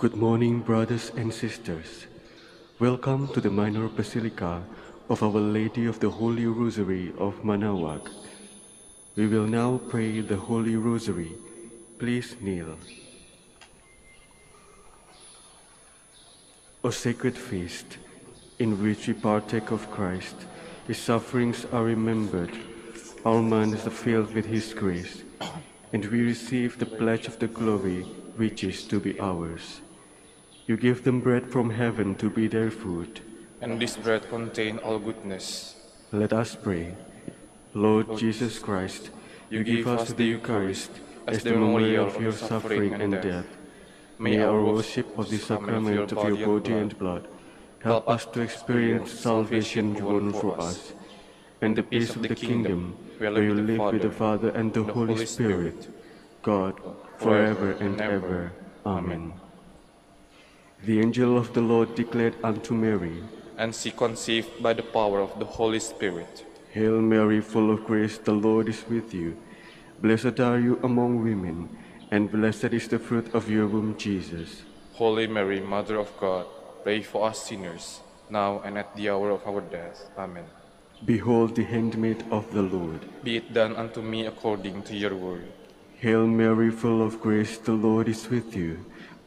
Good morning, brothers and sisters. Welcome to the minor basilica of Our Lady of the Holy Rosary of Manaoag. We will now pray the Holy Rosary. Please kneel. O sacred feast, in which we partake of Christ, his sufferings are remembered, our minds are filled with his grace, and we receive the pledge of the glory which is to be ours. You give them bread from heaven to be their food. And this bread contain all goodness. Let us pray. Lord Jesus Christ, you give us the Eucharist as the memorial of your suffering and death. May our worship of the sacrament of your body and blood help us to experience salvation won for us, and the peace of the kingdom where you live with the Father and the Holy Spirit, God, forever and ever. Amen. The angel of the Lord declared unto Mary, And she conceived by the power of the Holy Spirit. Hail Mary, full of grace, the Lord is with you. Blessed are you among women, and blessed is the fruit of your womb, Jesus. Holy Mary, Mother of God, pray for us sinners, now and at the hour of our death. Amen. Behold the handmaid of the Lord. Be it done unto me according to your word. Hail Mary, full of grace, the Lord is with you.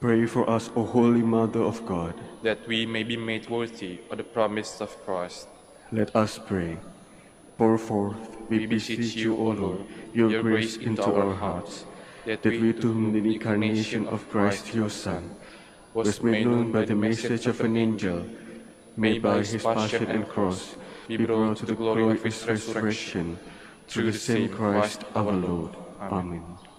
Pray for us, O Holy Mother of God. That we may be made worthy of the promise of Christ. Let us pray. Pour forth, we beseech you, O Lord, your grace into our hearts, that we to whom the incarnation of Christ your Son was made known by the message of an angel, may by his passion and cross be brought to the glory of his resurrection, through the same Christ our Lord. Amen.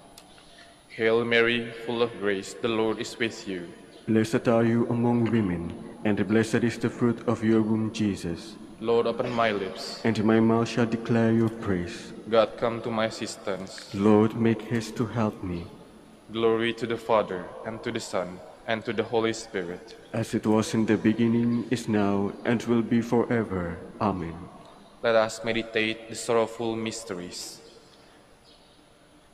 Hail Mary, full of grace, the Lord is with you. Blessed are you among women, and blessed is the fruit of your womb, Jesus. Lord, open my lips, And my mouth shall declare your praise. God, come to my assistance. Lord, make haste to help me. Glory to the Father, and to the Son, and to the Holy Spirit. As it was in the beginning, is now, and will be forever. Amen. Let us meditate the sorrowful mysteries.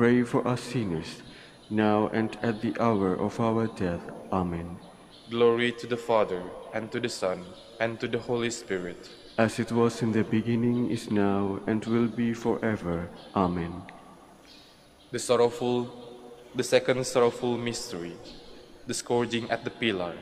pray for us sinners, now and at the hour of our death. Amen. Glory to the Father, and to the Son, and to the Holy Spirit. As it was in the beginning, is now, and will be forever. Amen. The sorrowful, the second sorrowful mystery, the scourging at the pillar.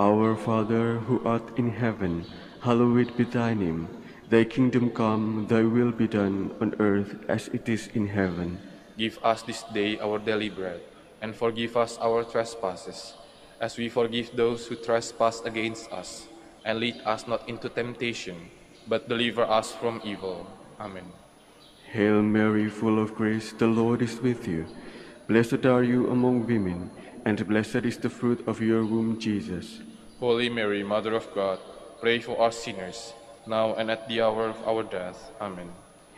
Our Father, who art in heaven, hallowed be thy name. Thy kingdom come, thy will be done on earth as it is in heaven. Give us this day our daily bread, and forgive us our trespasses, as we forgive those who trespass against us. And lead us not into temptation, but deliver us from evil. Amen. Hail Mary, full of grace, the Lord is with you. Blessed are you among women, and blessed is the fruit of your womb, Jesus. Holy Mary, Mother of God, pray for us sinners, now and at the hour of our death. Amen.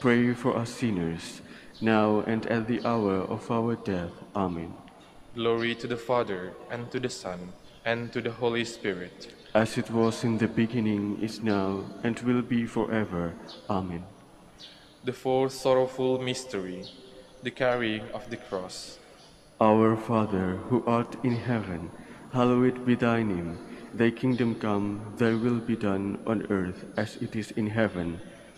pray for us sinners, now and at the hour of our death. Amen. Glory to the Father, and to the Son, and to the Holy Spirit. As it was in the beginning, is now, and will be forever. Amen. The fourth sorrowful mystery, the carrying of the cross. Our Father, who art in heaven, hallowed be thy name. Thy kingdom come, thy will be done on earth as it is in heaven.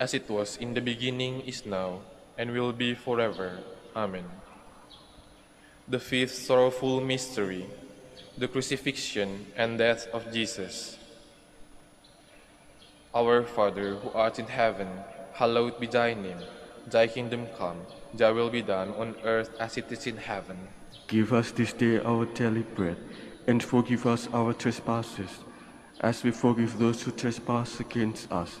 As it was in the beginning, is now, and will be forever. Amen. The fifth sorrowful mystery, the crucifixion and death of Jesus. Our Father, who art in heaven, hallowed be thy name. Thy kingdom come, thy will be done on earth as it is in heaven. Give us this day our daily bread, and forgive us our trespasses, as we forgive those who trespass against us.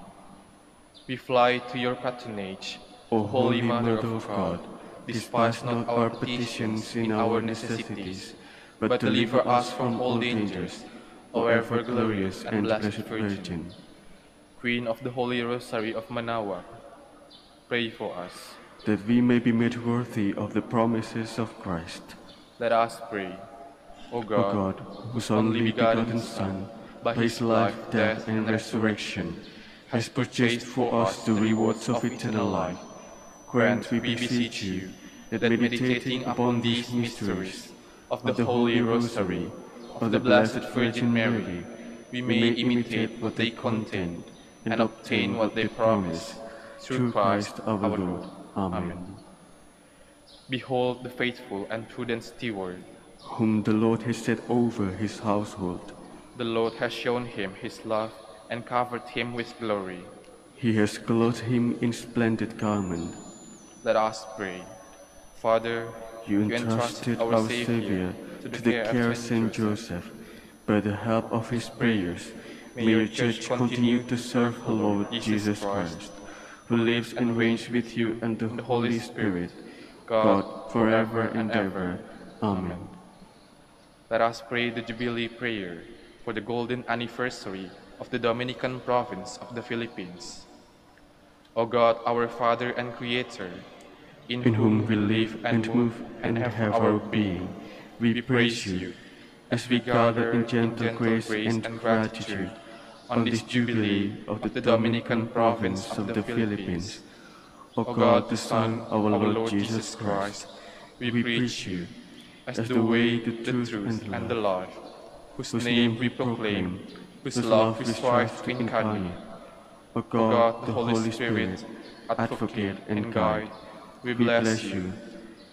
We fly to your patronage, O Holy Mother of God, despise not our petitions in our necessities, but deliver us from all dangers, O ever glorious and blessed Virgin. Queen of the Holy Rosary of Manaoag, pray for us. that we may be made worthy of the promises of Christ. Let us pray. O God, O God, God, whose only begotten Son, by his life, death, and resurrection, has purchased for us the rewards of eternal life, grant, we beseech you, that meditating upon these mysteries of the Holy Rosary of the Blessed Virgin Mary, we may imitate what they contain and obtain what they promise, through Christ our Lord. Amen. Behold the faithful and prudent steward. Whom the Lord has set over his household, The Lord has shown him his love and covered him with glory. he has clothed him in splendid garment. Let us pray. Father, you entrusted our Savior to the care of Saint Joseph. By the help of his prayers, may your Church continue to serve her Lord Jesus Christ, who lives and reigns with you and the Holy Spirit, God, forever and ever. Amen. Let us pray the Jubilee prayer for the golden anniversary of the Dominican province of the Philippines. O God, our Father and Creator, in, in whom we live and move and have our being, we praise you as we gather in gentle grace and gratitude on this jubilee of the Dominican province of the Philippines. O God, the Son of our Lord Jesus Christ, we preach you as the way, the truth, and the life, whose name we proclaim, whose love we strive to incarnate. O God, the Holy Spirit, advocate and guide, we bless you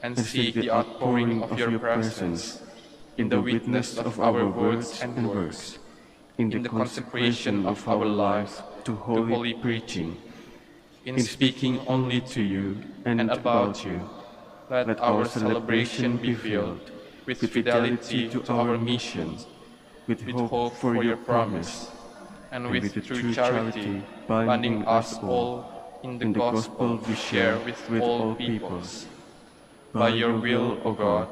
and seek the outpouring of your presence in the witness of our words and works, in the consecration of our lives to holy preaching, in speaking only to you and about you. Let our celebration be filled with fidelity to our mission, with hope for your promise, and with true charity binding us all in the gospel we share with all peoples. By your will, O God,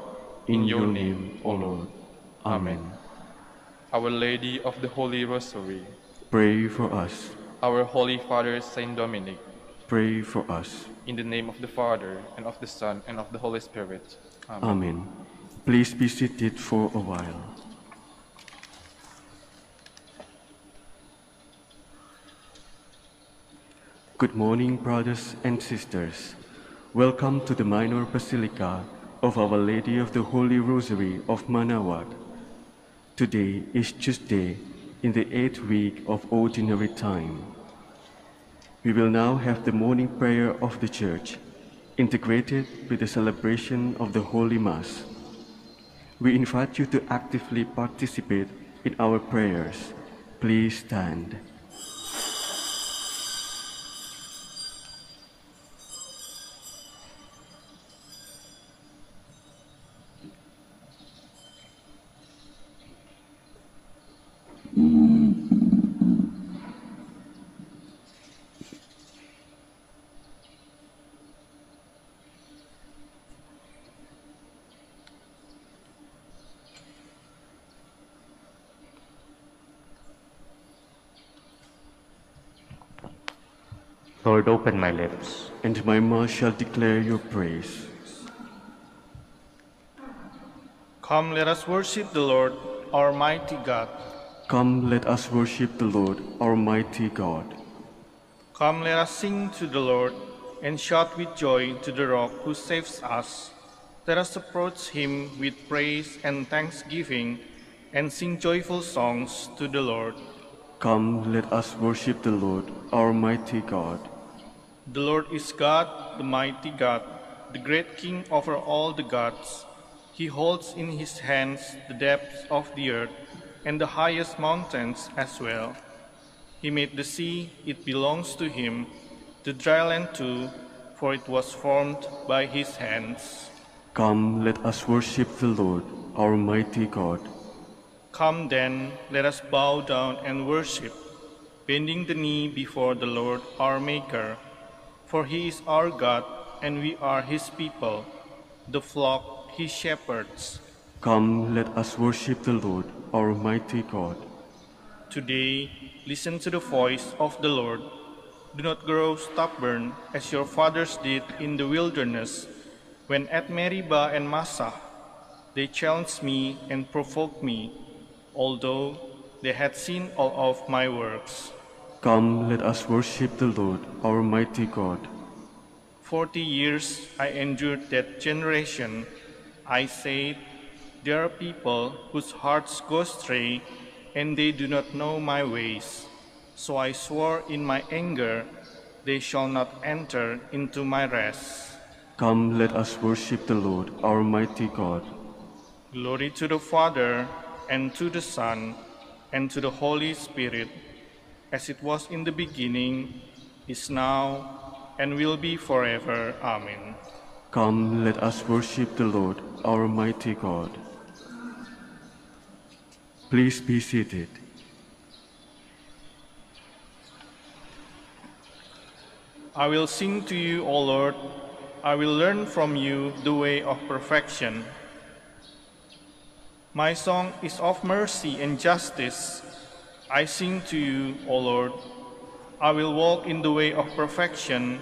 in your name, O Lord. Amen. Our Lady of the Holy Rosary, Pray for us. our Holy Father Saint Dominic, Pray for us. in the name of the Father, and of the Son, and of the Holy Spirit. Amen. Amen. Please be seated for a while. Good morning, brothers and sisters. Welcome to the Minor Basilica of Our Lady of the Holy Rosary of Manaoag. Today is Tuesday in the eighth week of Ordinary Time. We will now have the morning prayer of the Church, integrated with the celebration of the Holy Mass. We invite you to actively participate in our prayers. Please stand. Lord, open my lips. and my mouth shall declare your praise. Come, let us worship the Lord, our mighty God. Come, let us worship the Lord, our mighty God. Come, let us sing to the Lord and shout with joy to the rock who saves us. Let us approach him with praise and thanksgiving and sing joyful songs to the Lord. Come, let us worship the Lord, our mighty God. The Lord is God, the mighty God, the great King over all the gods. He holds in his hands the depths of the earth and the highest mountains as well. He made the sea, it belongs to him, the dry land too, for it was formed by his hands. Come, let us worship the Lord, our mighty God. Come then, let us bow down and worship, bending the knee before the Lord our Maker. For he is our God, and we are his people, the flock he shepherds. Come, let us worship the Lord, our mighty God. Today, listen to the voice of the Lord. Do not grow stubborn as your fathers did in the wilderness, when at Meribah and Massah they challenged me and provoked me, although they had seen all of my works. Come, let us worship the Lord, our mighty God. Forty years I endured that generation. I said, There are people whose hearts go astray, and they do not know my ways. So I swore in my anger, They shall not enter into my rest. Come, let us worship the Lord, our mighty God. Glory to the Father, and to the Son, and to the Holy Spirit, as it was in the beginning, is now, and will be forever. Amen. Come, let us worship the Lord, our mighty God. Please be seated. I will sing to you, O Lord. I will learn from you the way of perfection. My song is of mercy and justice. I sing to you, O Lord. I will walk in the way of perfection.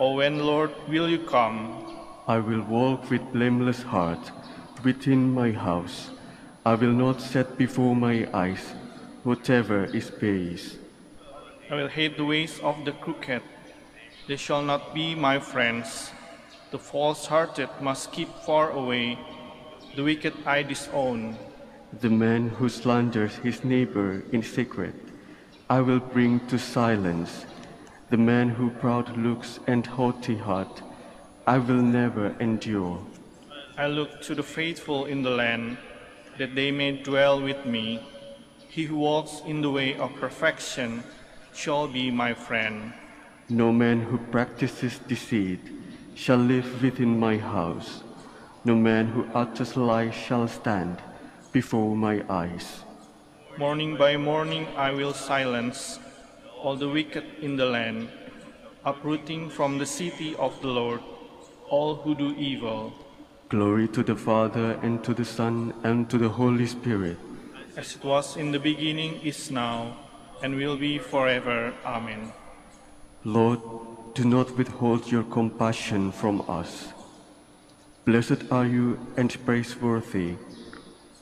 O when, Lord, will you come? I will walk with blameless heart within my house. I will not set before my eyes whatever is base. I will hate the ways of the crooked. They shall not be my friends. The false hearted must keep far away. The wicked I disown. The man who slanders his neighbor in secret, I will bring to silence. The man who proud looks and haughty heart, I will never endure. I look to the faithful in the land, that they may dwell with me. He who walks in the way of perfection shall be my friend. No man who practices deceit shall live within my house. No man who utters lies shall stand before my eyes. Morning by morning I will silence all the wicked in the land, uprooting from the city of the Lord all who do evil, Glory to the Father, and to the Son, and to the Holy Spirit. as it was in the beginning, is now, and will be forever. Amen. Lord, do not withhold your compassion from us. Blessed are you and praiseworthy,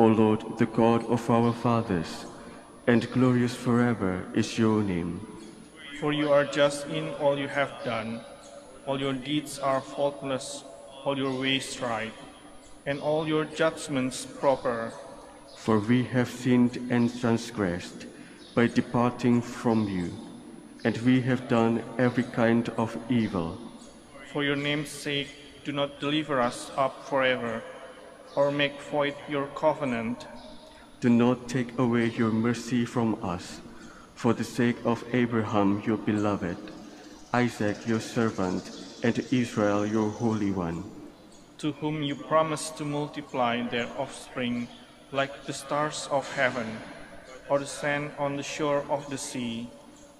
O Lord, the God of our fathers, and glorious forever is your name. For you are just in all you have done, all your deeds are faultless, all your ways right, and all your judgments proper. For we have sinned and transgressed by departing from you, and we have done every kind of evil. For your name's sake, do not deliver us up forever, or make void your covenant. Do not take away your mercy from us, for the sake of Abraham your beloved, Isaac your servant, and Israel your holy one. to whom you promised to multiply their offspring like the stars of heaven or the sand on the shore of the sea.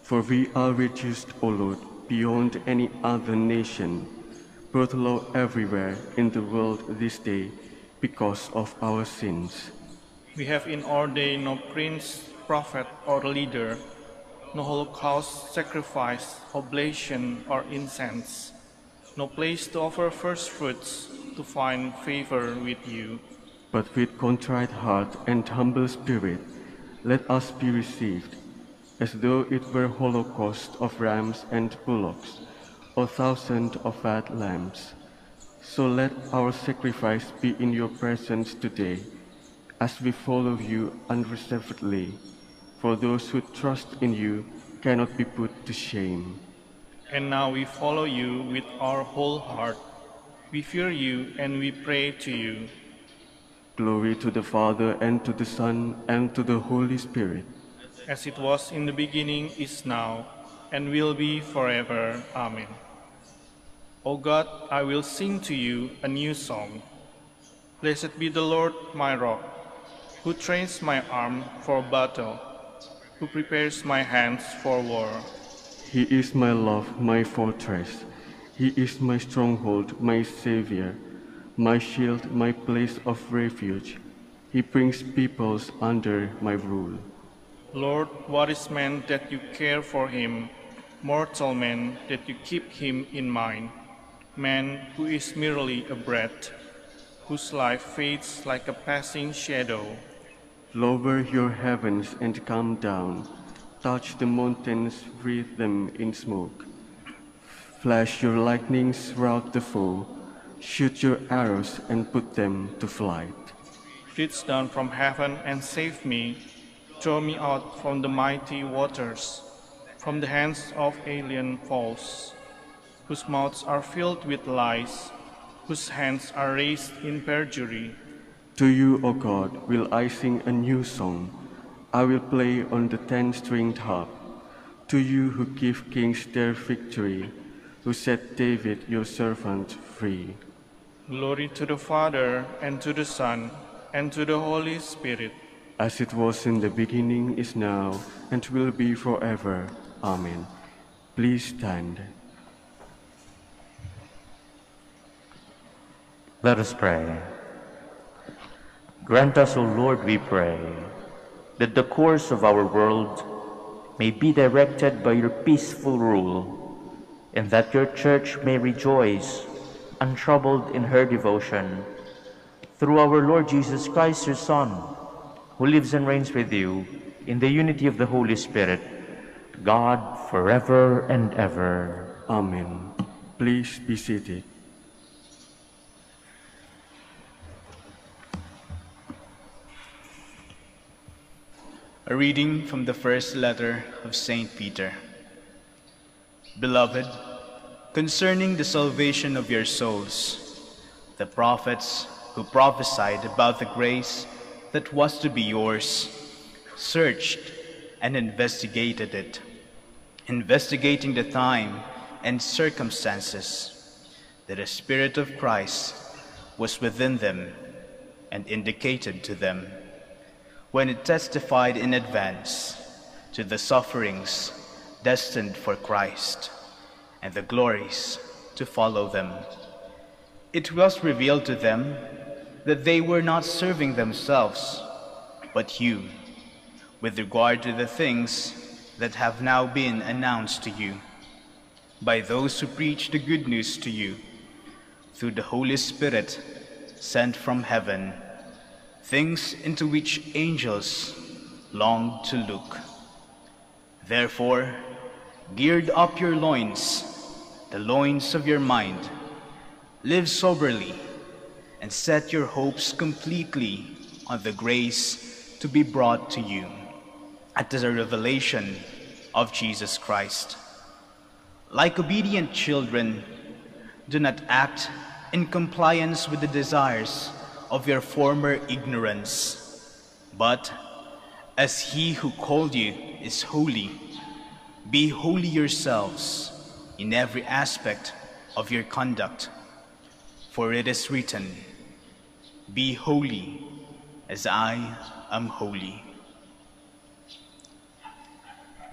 For we are reduced, O Lord, beyond any other nation, brought low everywhere in the world this day because of our sins. We have in our day no prince, prophet, or leader, no holocaust, sacrifice, oblation, or incense, no place to offer first fruits to find favor with you. But with contrite heart and humble spirit, let us be received, as though it were holocaust of rams and bullocks, or thousand of fat lambs. So let our sacrifice be in your presence today, as we follow you unreservedly, for those who trust in you cannot be put to shame. And now we follow you with our whole heart. We fear you and we pray to you. Glory to the Father, and to the Son, and to the Holy Spirit. as it was in the beginning, is now, and will be forever. Amen. O God, I will sing to you a new song. Blessed be the Lord my rock, who trains my arm for battle, who prepares my hands for war. He is my love, my fortress. He is my stronghold, my Savior, my shield, my place of refuge. He brings peoples under my rule. Lord, what is man that you care for him, mortal man that you keep him in mind? Man who is merely a breath, whose life fades like a passing shadow. Lower your heavens and come down. Touch the mountains, wreath them in smoke. Flash your lightnings rout the foe. Shoot your arrows and put them to flight. Reach down from heaven and save me. Draw me out from the mighty waters, from the hands of alien foes, whose mouths are filled with lies, whose hands are raised in perjury. To you, O God, will I sing a new song. I will play on the ten stringed harp. To you who give kings their victory, who set David your servant free. Glory to the Father, and to the Son, and to the Holy Spirit. As it was in the beginning, is now, and will be forever. Amen. Please stand. Let us pray. Grant us, O Lord, we pray, that the course of our world may be directed by your peaceful rule, and that your church may rejoice, untroubled in her devotion, through our Lord Jesus Christ, your Son, who lives and reigns with you in the unity of the Holy Spirit, God forever and ever. Amen. Please be seated. A reading from the first letter of St. Peter. Beloved, concerning the salvation of your souls, the prophets who prophesied about the grace that was to be yours searched and investigated it, investigating the time and circumstances that the Spirit of Christ was within them and indicated to them when it testified in advance to the sufferings destined for Christ and the glories to follow them. It was revealed to them that they were not serving themselves, but you, with regard to the things that have now been announced to you by those who preach the good news to you through the Holy Spirit sent from heaven things into which angels long to look. Therefore, gird up your loins, the loins of your mind. Live soberly, and set your hopes completely on the grace to be brought to you at the revelation of Jesus Christ. Like obedient children, do not act in compliance with the desires of your former ignorance. But as he who called you is holy, be holy yourselves in every aspect of your conduct. For it is written, Be holy as I am holy.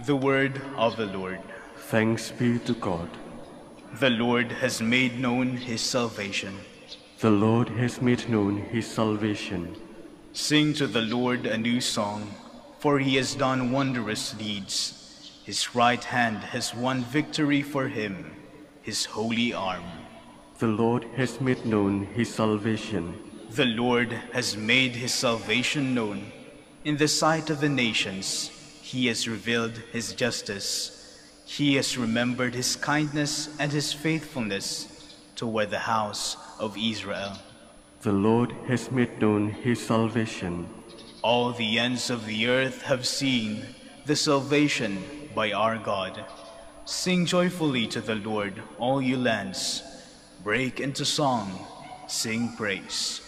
The word of the Lord. Thanks be to God. The Lord has made known his salvation. The Lord has made known his salvation. Sing to the Lord a new song, for he has done wondrous deeds. His right hand has won victory for him, his holy arm. The Lord has made known his salvation. The Lord has made his salvation known. In the sight of the nations, he has revealed his justice. He has remembered his kindness and his faithfulness toward the house of Israel. The Lord has made known his salvation. All the ends of the earth have seen the salvation by our God. Sing joyfully to the Lord, all you lands. Break into song, sing praise.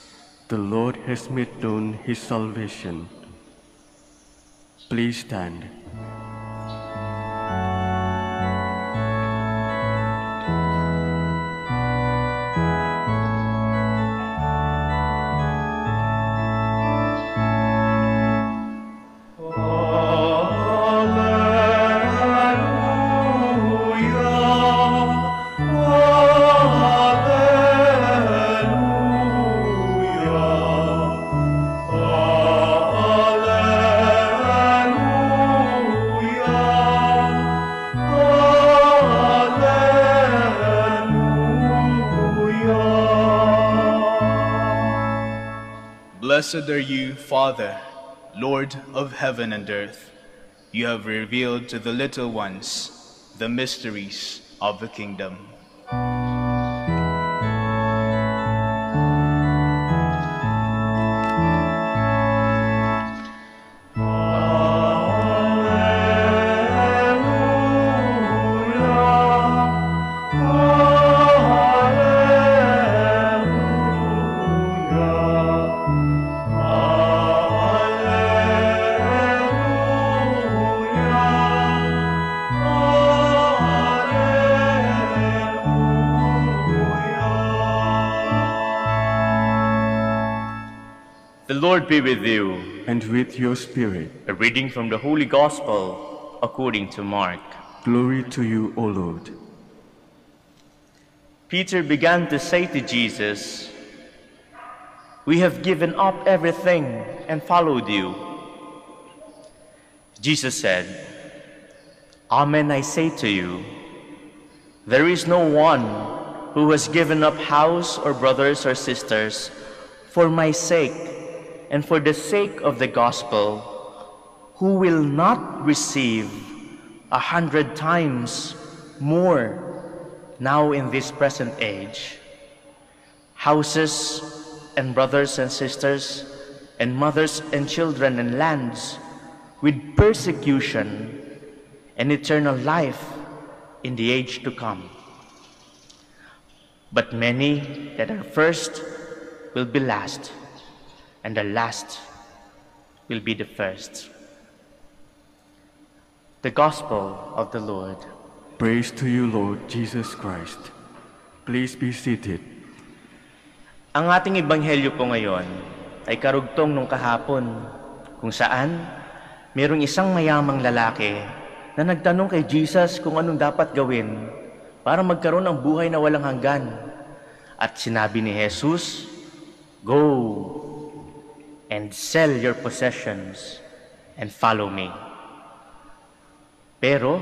The Lord has made known his salvation. Please stand. Blessed are you, Father, Lord of heaven and earth. You have revealed to the little ones the mysteries of the kingdom. Be with you. and with your spirit. A reading from the Holy Gospel according to Mark. Glory to you, O Lord. Peter began to say to Jesus, We have given up everything and followed you. Jesus said, Amen, I say to you, there is no one who has given up house or brothers or sisters for my sake and for the sake of the gospel who will not receive a hundred times more now in this present age, houses and brothers and sisters, and mothers and children and lands, with persecution and eternal life in the age to come. But many that are first will be last, and the last will be the first. The Gospel of the Lord. Praise to you, Lord Jesus Christ. Please be seated. Ang ating ebanghelyo po ngayon ay karugtong nung kahapon kung saan mayroong isang mayamang lalaki na nagtanong kay Jesus kung anong dapat gawin para magkaroon ng buhay na walang hanggan. At sinabi ni Jesus, Go and sell your possessions and follow me. Pero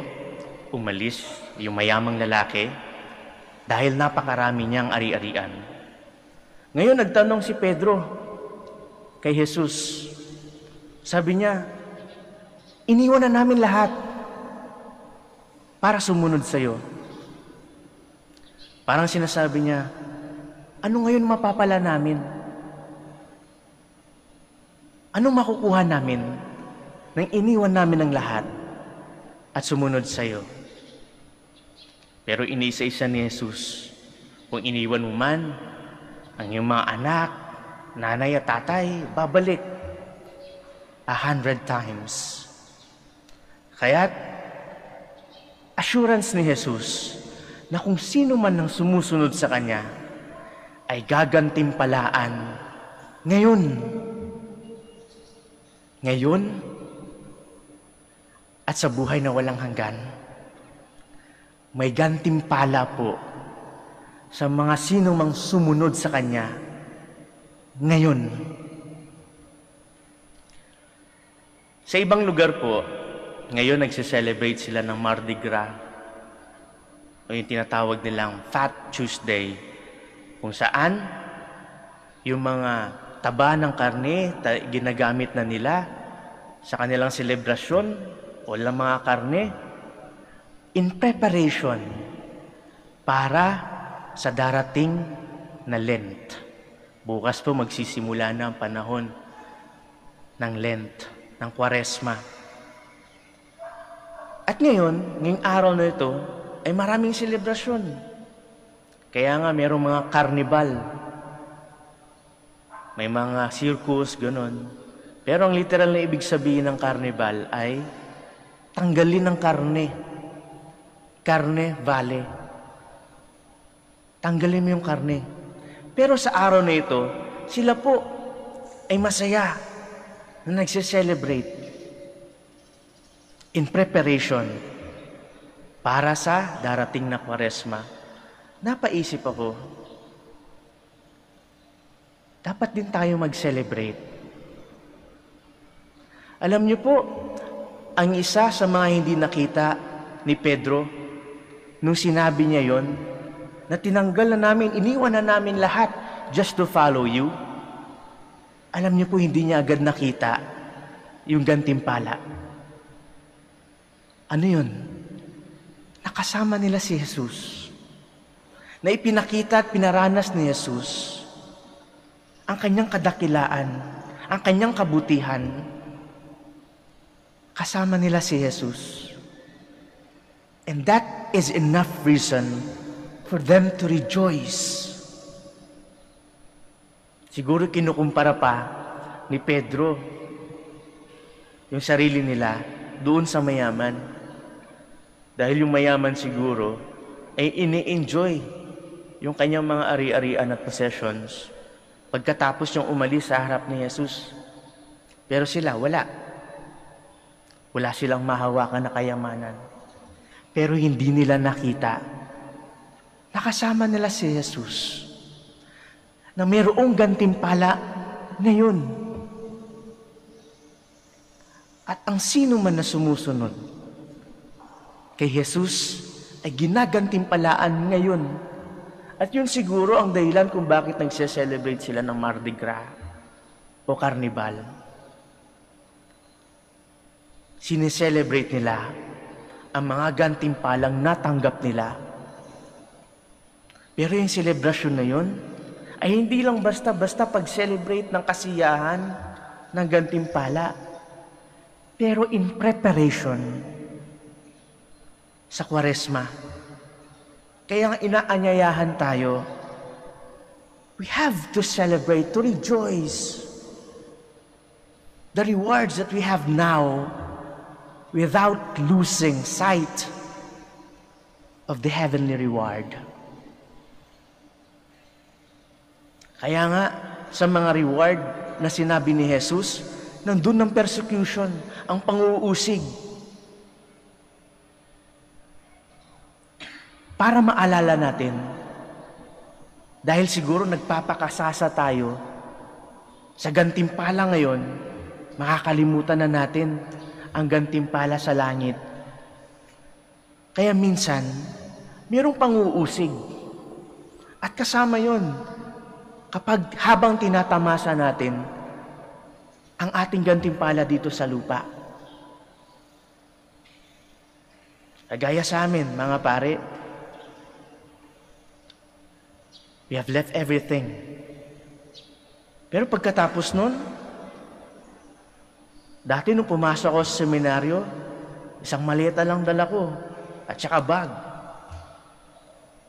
umalis yung mayamang lalaki dahil napakarami niyang ari-arian. Ngayon nagtanong si Pedro kay Jesus. Sabi niya, iniwan na namin lahat para sumunod sa iyo. Parang sinasabi niya, ano ngayon mapapala namin? Anong makukuha namin nang iniwan namin ang lahat at sumunod sa iyo? Pero inisa-isa ni Jesus, kung iniwan mo man ang iyong mga anak, nanay at tatay, babalik a hundred times. Kaya assurance ni Jesus na kung sino man ang sumusunod sa Kanya ay gagantimpalaan ngayon. Ngayon at sa buhay na walang hanggan may gantimpala po sa mga sino mang sumunod sa Kanya ngayon. Sa ibang lugar po, ngayon nagse-celebrate sila ng Mardi Gras o yung tinatawag nilang Fat Tuesday kung saan yung mga taba ng karne ginagamit na nila sa kanilang selebrasyon o lang mga karne in preparation para sa darating na Lent. Bukas po magsisimula na ang panahon ng Lent, ng Kwaresma. At ngayon, ngayong araw na ito, ay maraming selebrasyon. Kaya nga mayroong mga carnival. May mga circus, ganon. Pero ang literal na ibig sabihin ng carnival ay tanggalin ng karne. Karne, vale. Tanggalin mo yung karne. Pero sa araw na ito, sila po ay masaya na nagse-celebrate in preparation para sa darating na kwaresma. Napaisip ako, dapat din tayo mag-celebrate. Alam niyo po, ang isa sa mga hindi nakita ni Pedro, nung sinabi niya yon, na tinanggal na namin, iniwan na namin lahat just to follow you, alam niyo po, hindi niya agad nakita yung gantimpala. Ano yun? Nakasama nila si Jesus. Na ipinakita at pinaranas ni Jesus ang kanyang kadakilaan, ang kanyang kabutihan. Kasama nila si Jesus. And that is enough reason for them to rejoice. Siguro kinukumpara pa ni Pedro yung sarili nila doon sa mayaman. Dahil yung mayaman siguro ay ini-enjoy yung kanyang mga ari-arian at possessions. Pagkatapos yung umalis sa harap ni Jesus. Pero sila, wala. Wala silang mahawakan na kayamanan. Pero hindi nila nakita. Nakasama nila si Jesus na mayroong gantimpala ngayon. At ang sino man na sumusunod kay Jesus ay ginagantimpalaan ngayon. At yun siguro ang dahilan kung bakit nagse-celebrate sila ng Mardi Gras o Carnival. Sineselebrate nila ang mga gantimpalang natanggap nila. Pero yung celebration na yun, ay hindi lang basta-basta pag-celebrate ng kasiyahan ng gantimpala. Pero in preparation sa kwaresma. Kaya nga inaanyayahan tayo, we have to celebrate, to rejoice. The rewards that we have now without losing sight of the heavenly reward. Kaya nga, sa mga reward na sinabi ni Jesus, nandun ng persecution, ang panguusig. Para maalala natin, dahil siguro nagpapakasasa tayo, sa gantimpala ngayon, makakalimutan na natin ang gantimpala sa langit. Kaya minsan, mayroong panguusig. At kasama yon kapag habang tinatamasa natin ang ating gantimpala dito sa lupa. Kagaya sa amin, mga pare, we have left everything. Pero pagkatapos nun, dati nung pumasok ako sa seminaryo, isang maleta lang dala ko, at saka bag.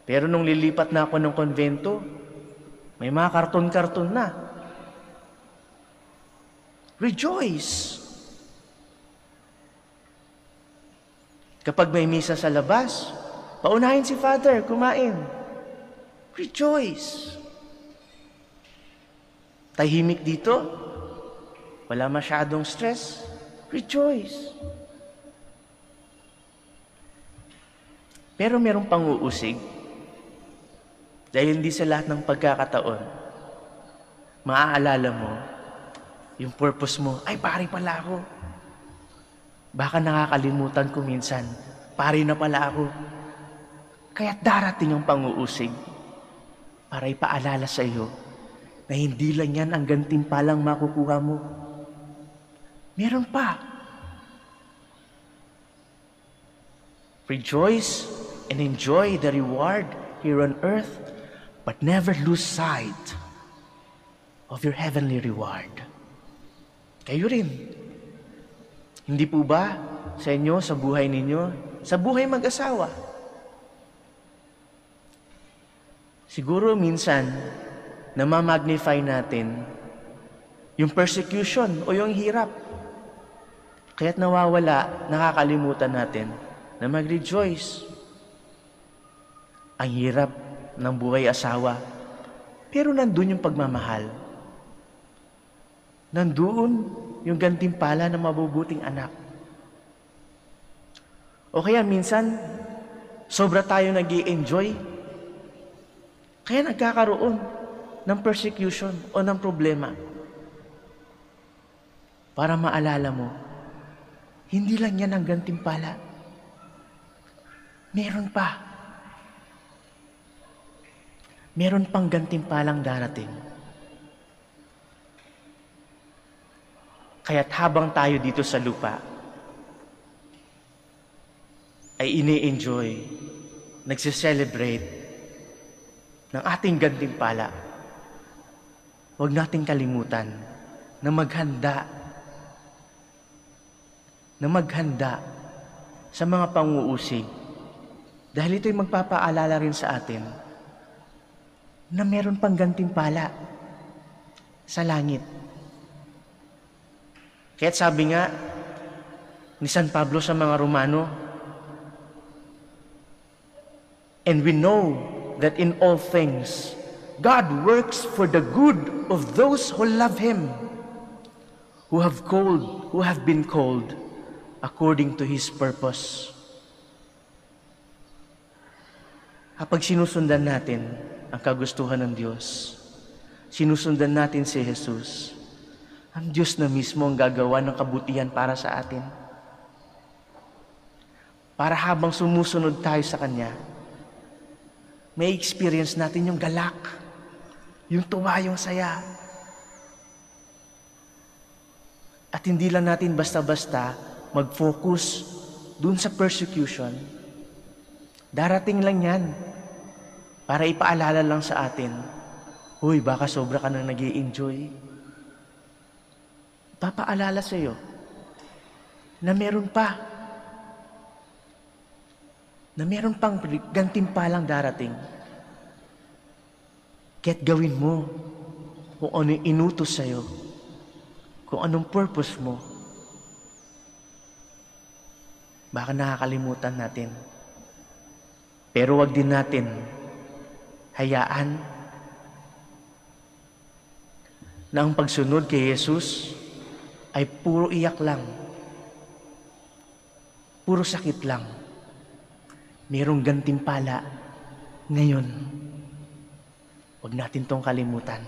Pero nung lilipat na ako ng konvento, may mga karton-karton na. Rejoice! Kapag may misa sa labas, paunahin si Father, kumain. Rejoice! Tahimik dito, wala masyadong stress, rejoice! Pero merong pang-uusig, dahil hindi sa lahat ng pagkakataon, maaalala mo, yung purpose mo, ay pari pala ako. Baka nakakalimutan ko minsan, pari na pala ako. Kaya darating ang panguusig para ipaalala sa iyo na hindi lang yan ang gantimpalang makukuha mo. Meron pa. Rejoice and enjoy the reward here on earth but never lose sight of your heavenly reward. Kayo rin. Hindi po ba sa inyo, sa buhay ninyo, sa buhay mag-asawa? Siguro minsan, namamagnify natin yung persecution o yung hirap. Kaya't nawawala, nakakalimutan natin na mag-rejoice. Ang hirap ng buhay asawa. Pero nandun yung pagmamahal. Nandun yung gantimpala ng mabubuting anak. O kaya minsan, sobra tayo nag enjoy Kaya nagkakaroon ng persecution o ng problema. Para maalala mo, hindi lang yan ang gantimpala. Meron pa meron pang gantimpalang darating. Kaya't habang tayo dito sa lupa, ay ini-enjoy, nagse-celebrate ng ating gantimpala, huwag nating kalimutan na maghanda, na maghanda sa mga panguusig dahil ito'y magpapaalala rin sa atin na meron pang gantimpala sa langit. Kaya't sabi nga ni San Pablo sa mga Romano, And we know that in all things God works for the good of those who love Him, who have called, who have been called according to His purpose. Kapag sinusundan natin ang kagustuhan ng Diyos, sinusundan natin si Jesus, ang Diyos na mismo ang gagawa ng kabutihan para sa atin. Para habang sumusunod tayo sa Kanya, may experience natin yung galak, yung tuwa, yung saya. At hindi lang natin basta-basta mag-focus dun sa persecution. Darating lang yan para ipaalala lang sa atin, Uy, baka sobra ka nang nag enjoy Papaalala sa iyo na meron pa na meron pang gantimpalang darating. Kaya't gawin mo kung ano yung inutos sa'yo, kung anong purpose mo. Baka nakakalimutan natin. Pero wag din natin hayaan na ang pagsunod kay Jesus ay puro iyak lang, puro sakit lang merong gantimpala ngayon. Huwag natin tong kalimutan.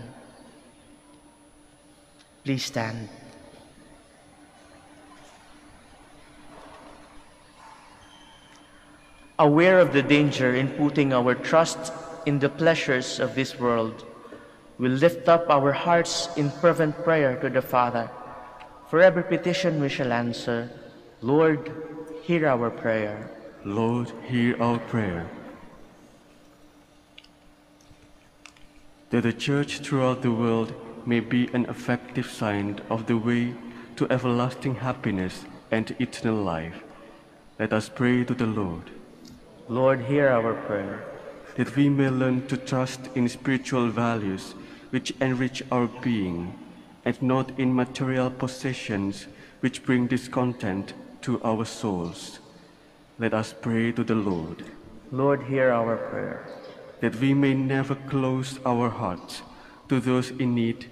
Please stand. Aware of the danger in putting our trust in the pleasures of this world, we lift up our hearts in fervent prayer to the Father. For every petition we shall answer, Lord, hear our prayer. Lord, hear our prayer. That the Church throughout the world may be an effective sign of the way to everlasting happiness and eternal life. Let us pray to the Lord. Lord, hear our prayer. That we may learn to trust in spiritual values which enrich our being, and not in material possessions which bring discontent to our souls. Let us pray to the Lord. Lord, hear our prayer. That we may never close our hearts to those in need,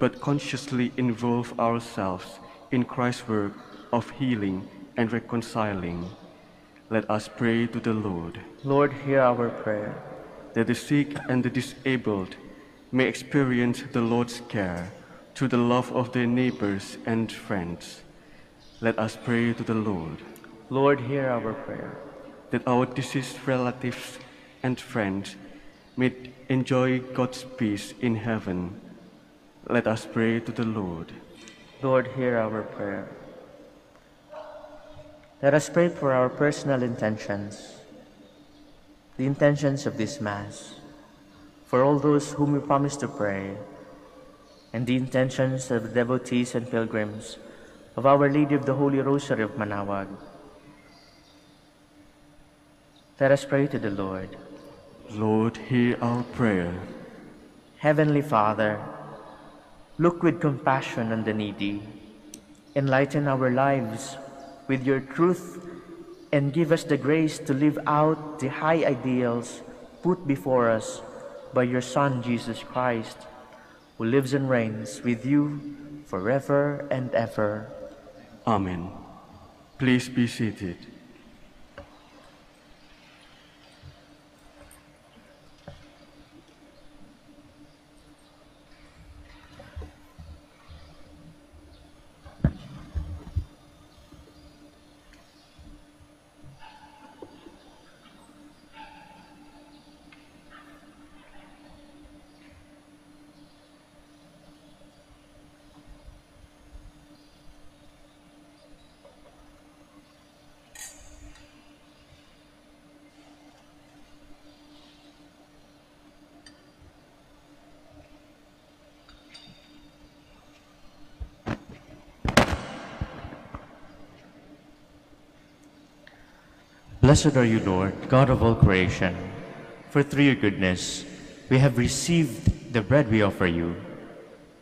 but consciously involve ourselves in Christ's work of healing and reconciling. Let us pray to the Lord. Lord, hear our prayer. That the sick and the disabled may experience the Lord's care through the love of their neighbors and friends. Let us pray to the Lord. Lord, hear our prayer. That our deceased relatives and friends may enjoy God's peace in heaven. Let us pray to the Lord. Lord, hear our prayer. Let us pray for our personal intentions, the intentions of this Mass, for all those whom we promise to pray, and the intentions of the devotees and pilgrims of Our Lady of the Holy Rosary of Manaoag. Let us pray to the Lord. Lord, hear our prayer. Heavenly Father, look with compassion on the needy. Enlighten our lives with your truth and give us the grace to live out the high ideals put before us by your Son, Jesus Christ, who lives and reigns with you forever and ever. Amen. Please be seated. Blessed are you, Lord, God of all creation, for through your goodness we have received the bread we offer you,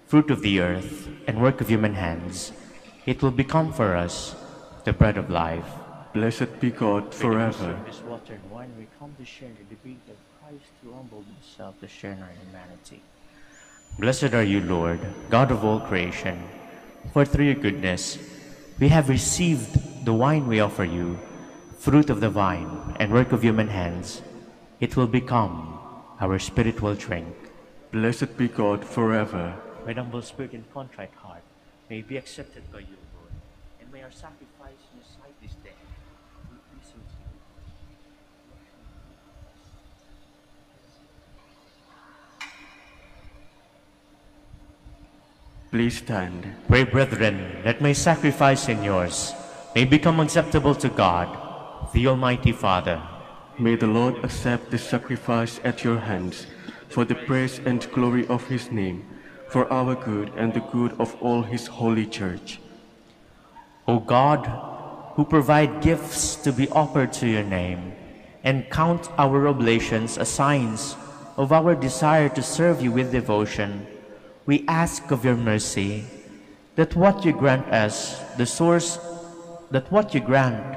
fruit of the earth and work of human hands. It will become for us the bread of life. Blessed be God forever. This water and wine we come to share the debate of Christ who humbled himself to share in our humanity. Blessed are you, Lord, God of all creation, for through your goodness we have received the wine we offer you, fruit of the vine and work of human hands. It will become our spiritual drink. Blessed be God forever. My humble spirit and contrite heart may be accepted by you, Lord, and may our sacrifice in your sight this day be pleasing to you. Please stand. Pray, brethren, that my sacrifice and yours may become acceptable to God, the Almighty Father. May the Lord accept this sacrifice at your hands for the praise and glory of his name, for our good and the good of all his holy church. O God, who provide gifts to be offered to your name, and count our oblations as signs of our desire to serve you with devotion, we ask of your mercy that what you grant us, the source, that what you grant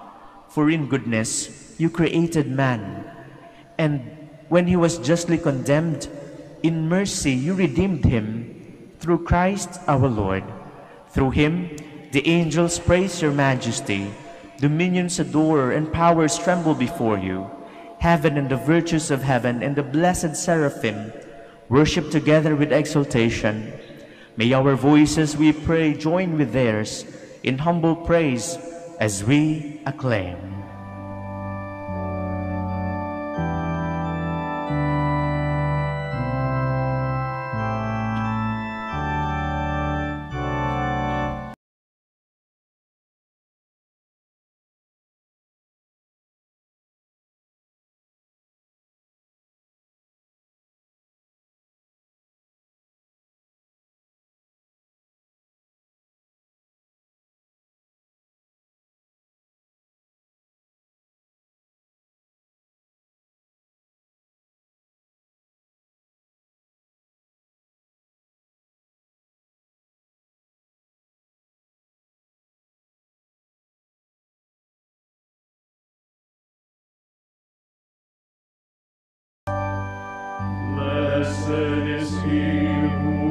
For in goodness you created man, and when he was justly condemned, in mercy you redeemed him through Christ our Lord. Through him, the angels praise your majesty, dominions adore, and powers tremble before you. Heaven and the virtues of heaven and the blessed seraphim worship together with exultation. May our voices, we pray, join with theirs in humble praise as we acclaim. Blessed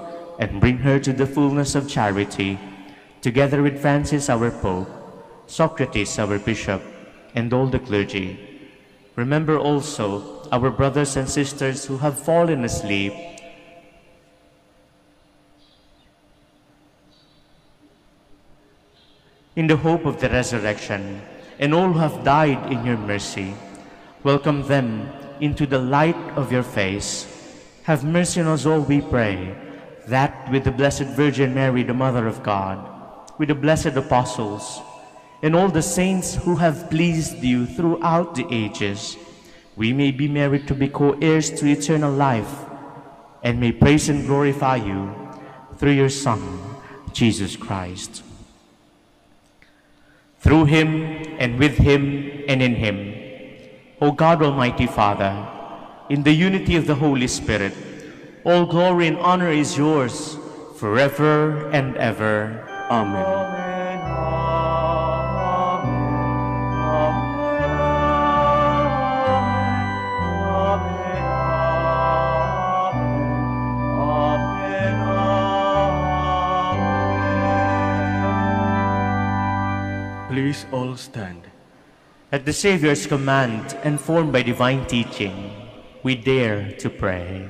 and bring her to the fullness of charity, together with Francis, our Pope, Socrates, our Bishop, and all the clergy. Remember also our brothers and sisters who have fallen asleep. In the hope of the resurrection, and all who have died in your mercy, welcome them into the light of your face. Have mercy on us all, we pray, that with the Blessed Virgin Mary, the Mother of God, with the blessed apostles, and all the saints who have pleased you throughout the ages, we may be married to be co-heirs to eternal life, and may praise and glorify you through your Son, Jesus Christ. Through him, and with him, and in him, O God Almighty Father, in the unity of the Holy Spirit, all glory and honor is yours forever and ever. Amen. Please all stand. At the Savior's command and formed by divine teaching, we dare to pray.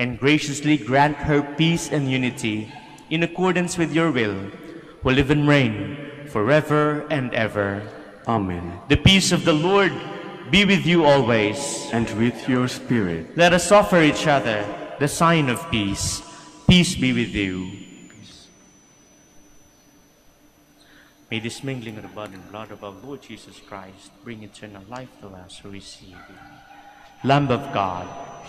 and graciously grant her peace and unity in accordance with your will, who live and reign forever and ever. Amen. The peace of the Lord be with you always. And with your spirit. Let us offer each other the sign of peace. Peace be with you. May this mingling of the blood and blood of our Lord Jesus Christ bring eternal life to us who receive it. Lamb of God,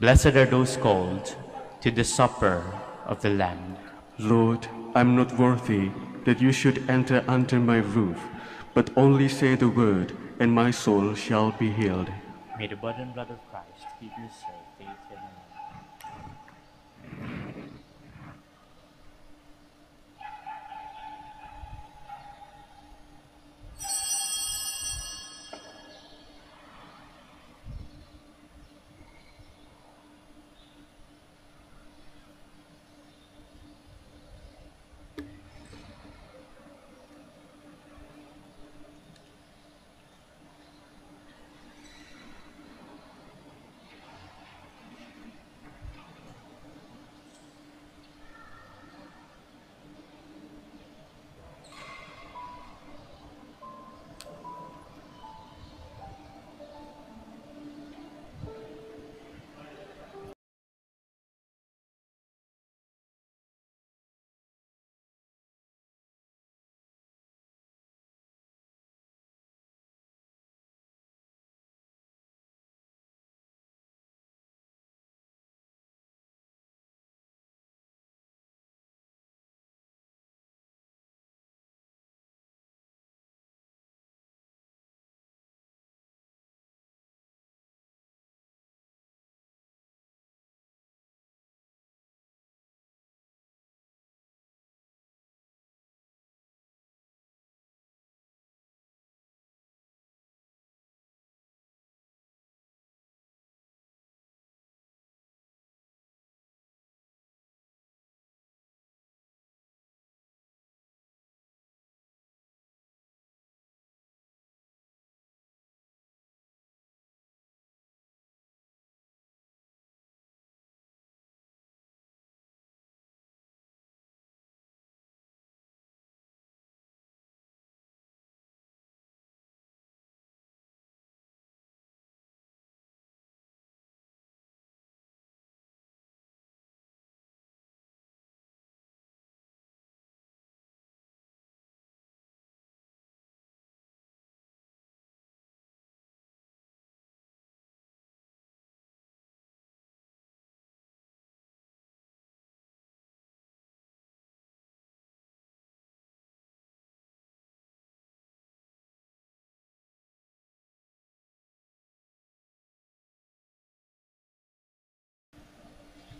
Blessed are those called to the supper of the Lamb. Lord, I'm not worthy that you should enter under my roof, but only say the word, and my soul shall be healed. May the and blood of Christ be preserved faith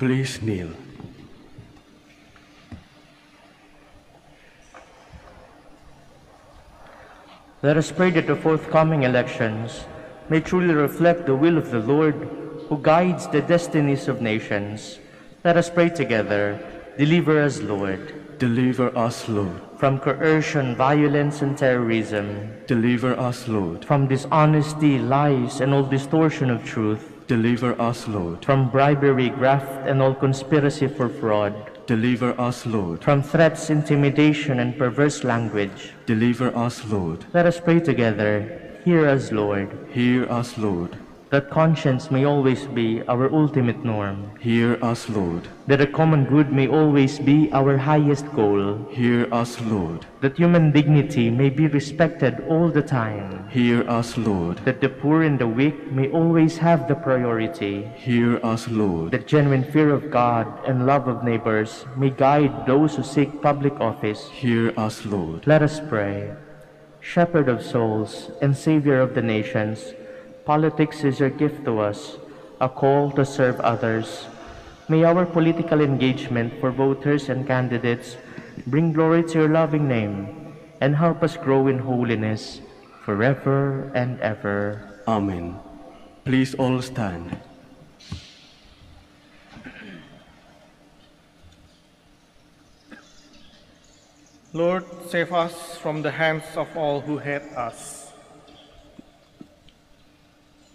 Please kneel. Let us pray that the forthcoming elections may truly reflect the will of the Lord who guides the destinies of nations. Let us pray together. Deliver us, Lord, Deliver us, Lord. from coercion, violence, and terrorism, Deliver us, Lord. from dishonesty, lies, and all distortion of truth, Deliver us, Lord. from bribery, graft, and all conspiracy for fraud, Deliver us, Lord. from threats, intimidation, and perverse language. Deliver us, Lord. Let us pray together. Hear us, Lord, Hear us, Lord. That conscience may always be our ultimate norm, Hear us, Lord. that a common good may always be our highest goal, Hear us, Lord. that human dignity may be respected all the time, Hear us, Lord. that the poor and the weak may always have the priority, Hear us, Lord. that genuine fear of God and love of neighbors may guide those who seek public office. Hear us, Lord. Let us pray. Shepherd of souls and Savior of the nations, politics is your gift to us, a call to serve others. May our political engagement for voters and candidates bring glory to your loving name and help us grow in holiness forever and ever. Amen. Please all stand. Lord, save us from the hands of all who hate us.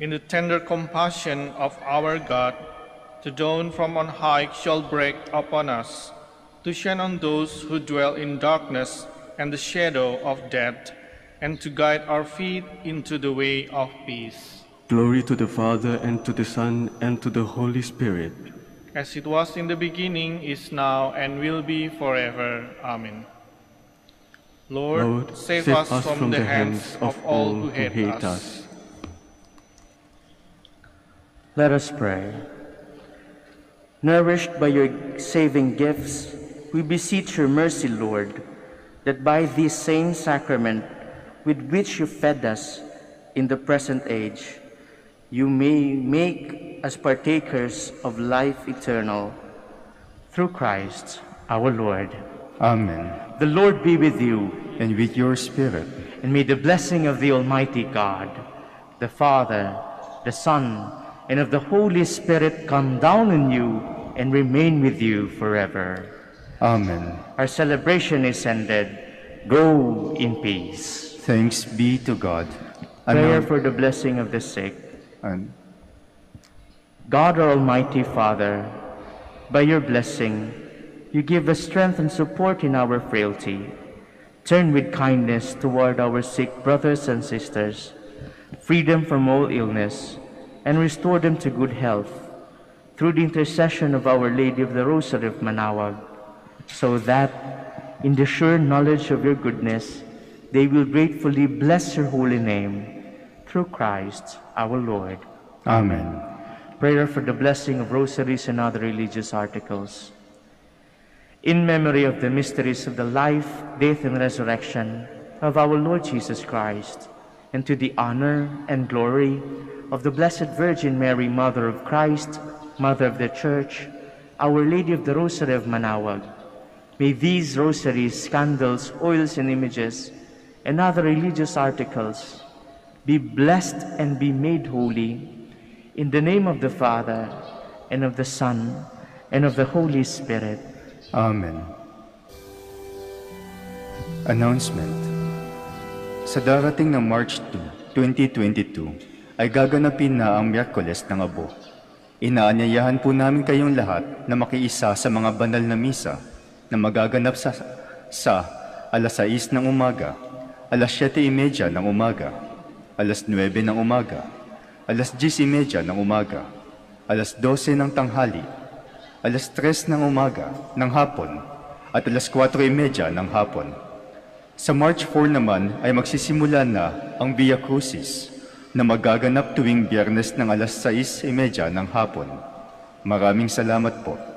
In the tender compassion of our God, the dawn from on high shall break upon us, to shine on those who dwell in darkness and the shadow of death, and to guide our feet into the way of peace. Glory to the Father, and to the Son, and to the Holy Spirit. As it was in the beginning, is now, and will be forever. Amen. Lord, Lord, save, us, from, the hands of all who hate, us. us. Let us pray. Nourished by your saving gifts, we beseech your mercy, Lord, that by this same sacrament with which you fed us in the present age, you may make us partakers of life eternal. Through Christ our Lord. Amen. The Lord be with you, And with your spirit, and may the blessing of the Almighty God, the Father, the Son, and of the Holy Spirit come down on you and remain with you forever. Amen. Our celebration is ended. Go in peace. Thanks be to God. Prayer Announ- for the blessing of the sick. an- God, our Almighty Father, by your blessing, you give us strength and support in our frailty. Turn with kindness toward our sick brothers and sisters, freedom from all illness, and restore them to good health through the intercession of Our Lady of the Rosary of Manaoag, so that, in the sure knowledge of your goodness, they will gratefully bless your holy name through Christ our Lord. Amen. Prayer for the blessing of rosaries and other religious articles. In memory of the mysteries of the life, death, and resurrection of our Lord Jesus Christ, and to the honor and glory of the Blessed Virgin Mary, Mother of Christ, Mother of the Church, Our Lady of the Rosary of Manaoag, may these rosaries, candles, oils, and images, and other religious articles be blessed and be made holy in the name of the Father, and of the Son, and of the Holy Spirit. Amen. Announcement Sa darating na March 2, 2022, ay gaganapin na ang Miyerkules ng Abo. Inaanyayahan po namin kayong lahat na makiisa sa mga banal na misa na magaganap sa, sa alas 6 ng umaga, alas 7.30 ng umaga, alas 9 ng umaga, alas 10.30 ng umaga, alas 12 ng tanghali, alas 3 ng umaga ng hapon at alas 4.30 ng hapon. Sa March 4 naman ay magsisimula na ang Via Crucis na magaganap tuwing biyernes ng alas 6.30 ng hapon. Maraming salamat po.